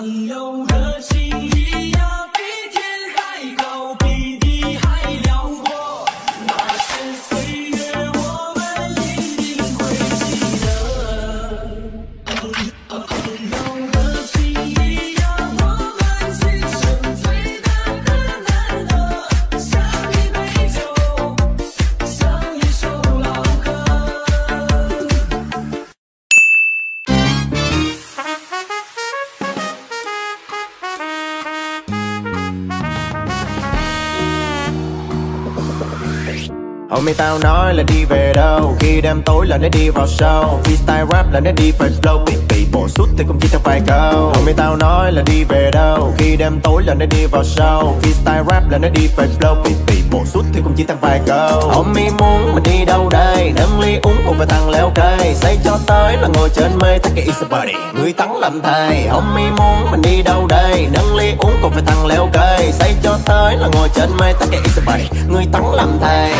朋友的情。Homie tao nói là đi về đâu? Khi đêm tối là nó đi vào show. Freestyle rap là nó đi phải flow. Bị bị bộ suốt thì cũng chỉ theo vài câu. Homie tao nói là đi về đâu? Khi đêm tối là nó đi vào show. Freestyle rap là nó đi phải flow. Bị bị bộ suốt thì cũng chỉ theo vài câu. Homie muốn mình đi đâu đây? Nâng ly uống cùng và tăng leo cây. Say cho tới là ngồi trên mây Tất cả is a party Người thắng làm thầy Homie muốn mình đi đâu nói là ngồi trên mây Tất cả is a party Người thắng làm thầy.